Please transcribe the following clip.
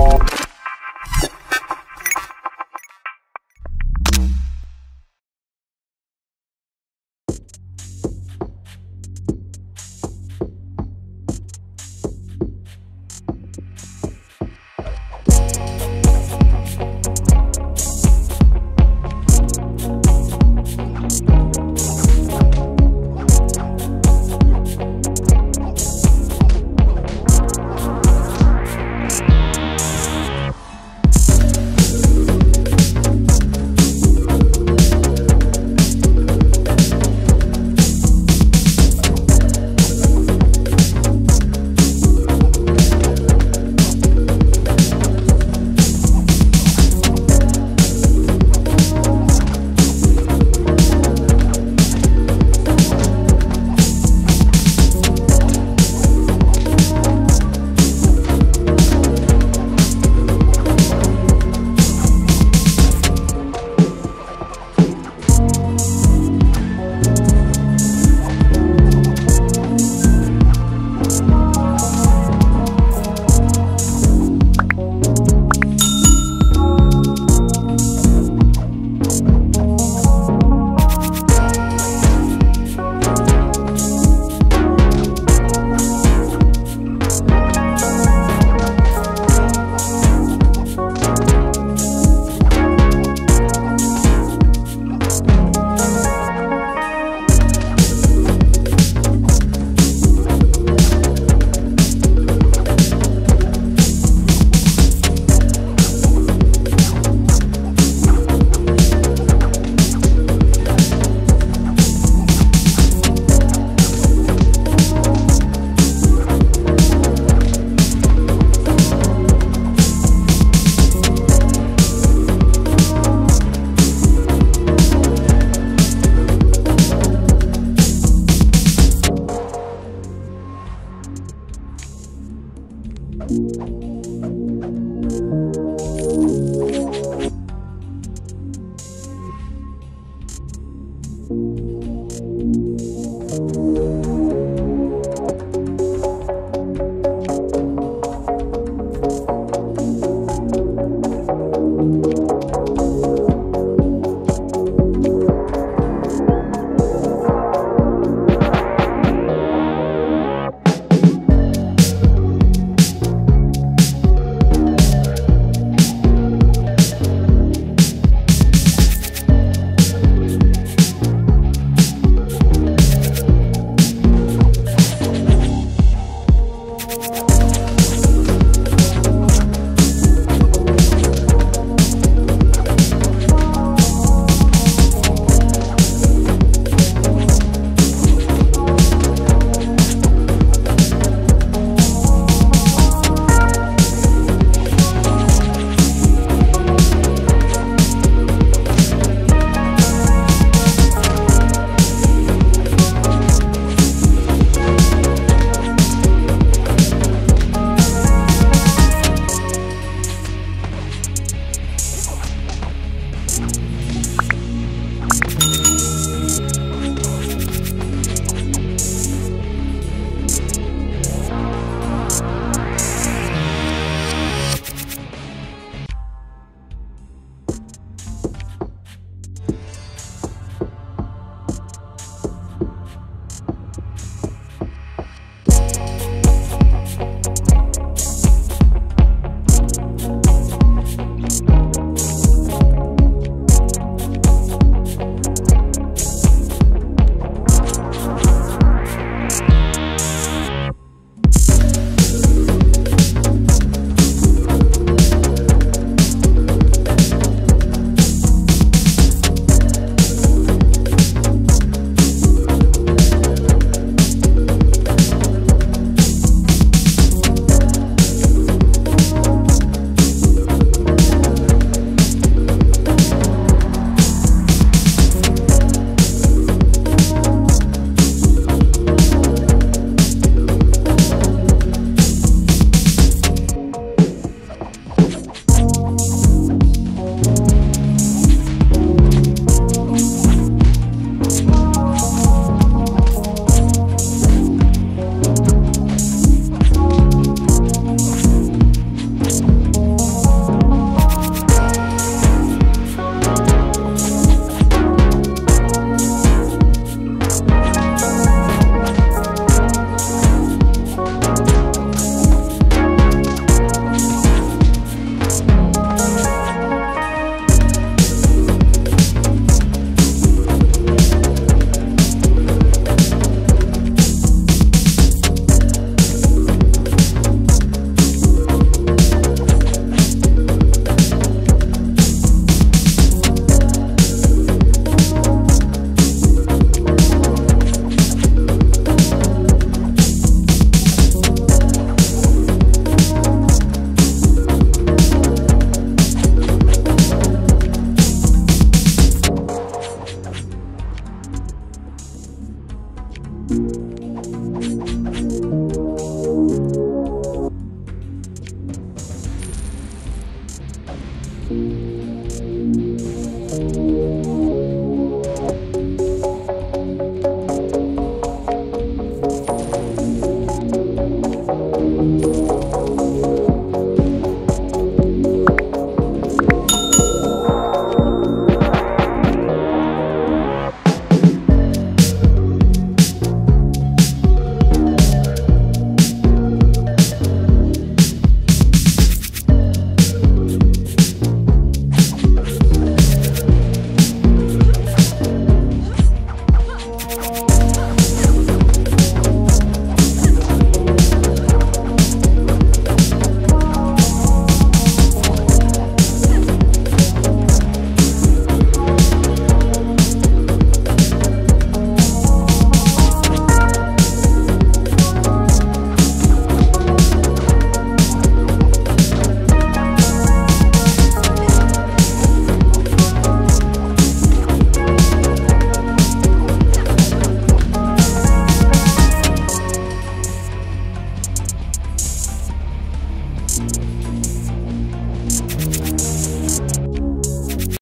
Bye.